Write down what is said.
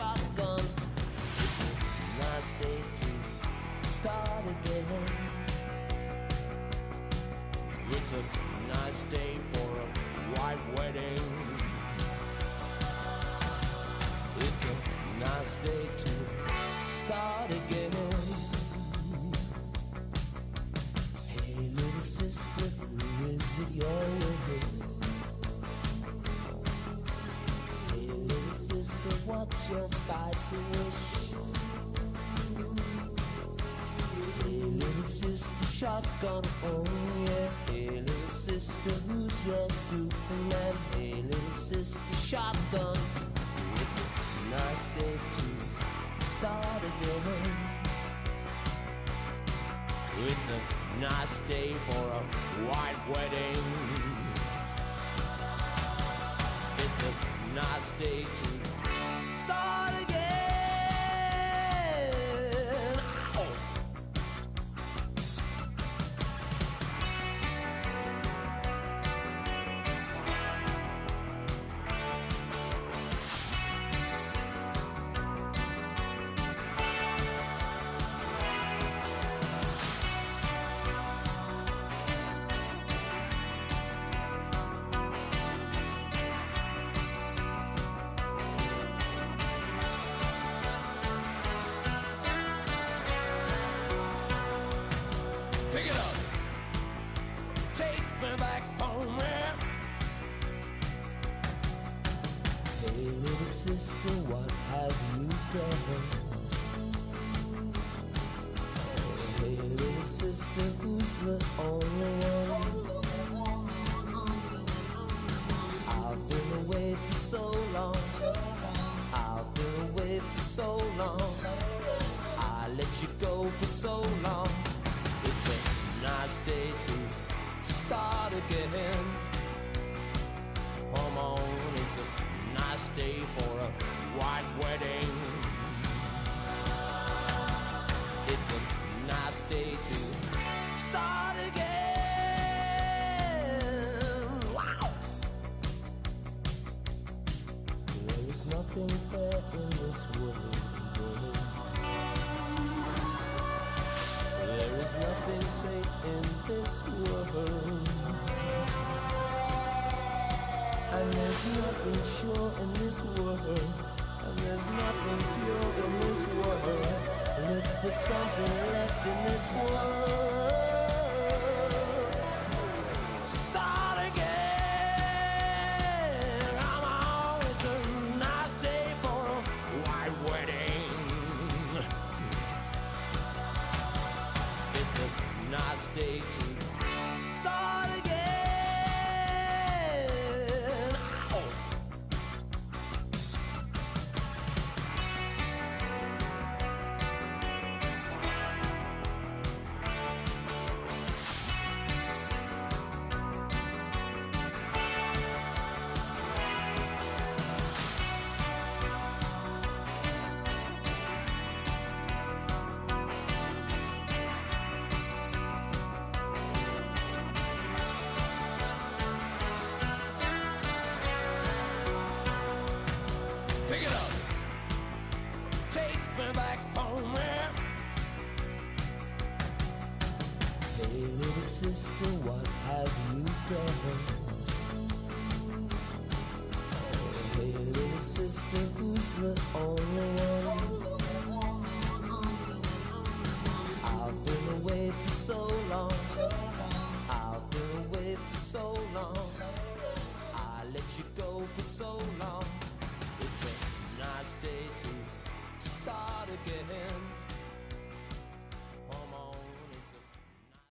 shotgun. It's a nice day to start again. It's a nice day for a white wedding. It's a nice day to what's your vice? Hey, little sister, shotgun, oh yeah. Hey, little sister, who's your Superman? Hey, little sister, shotgun. It's a nice day to start again. It's a nice day for a white wedding. It's a nice day to start again. Long. I let you go for so long. It's a nice day to start again. Come on, it's a nice day for a white wedding. It's a nice day to start again. Nothing fair in this world. In this world. And there's nothing sure in this world. And there's nothing pure in this world. Look for something left in this world. nice day to go for so long.